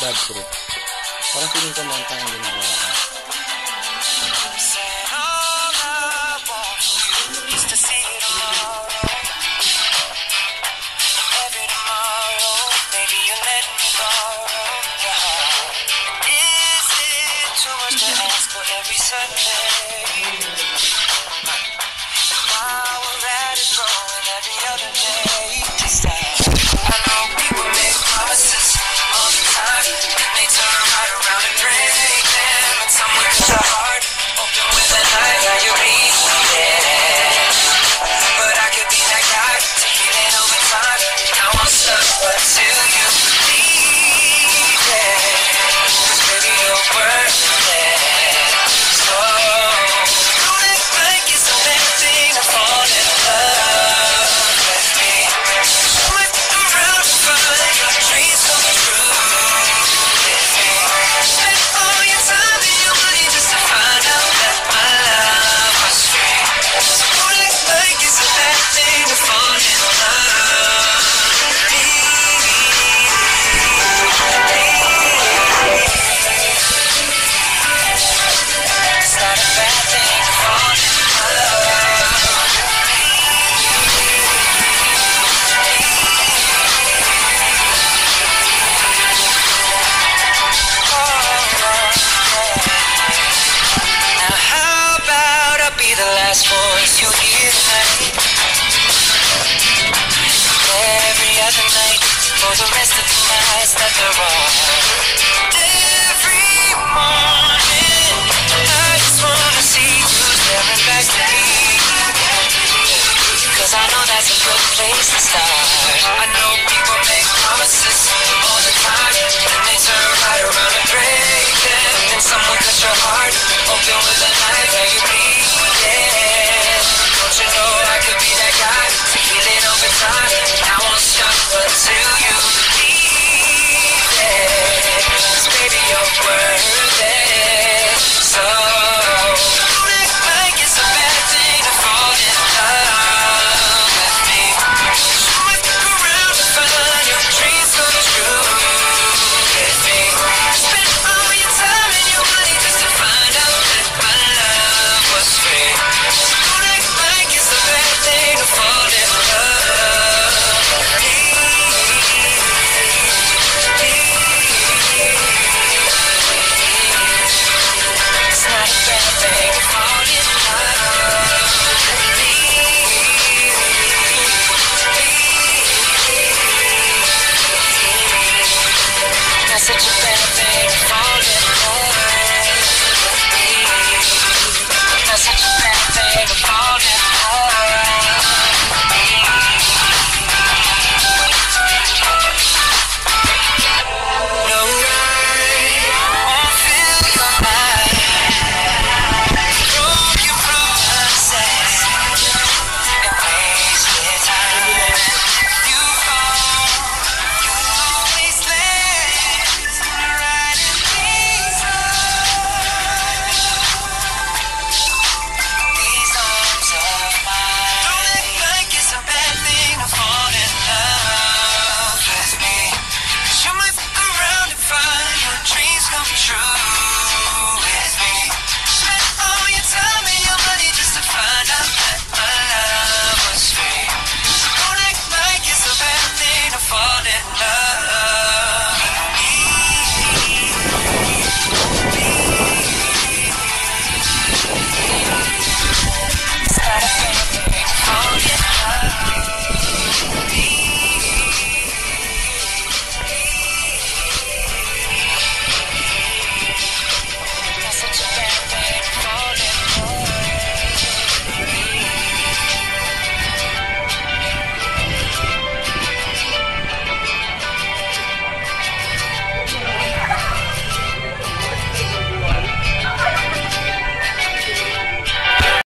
bad terus. Para feeling ko mountain ang. you here tonight. Every other night, for the rest of the nights that there are. Every morning, I just wanna see you staring back I know that's a good place to start. I know such a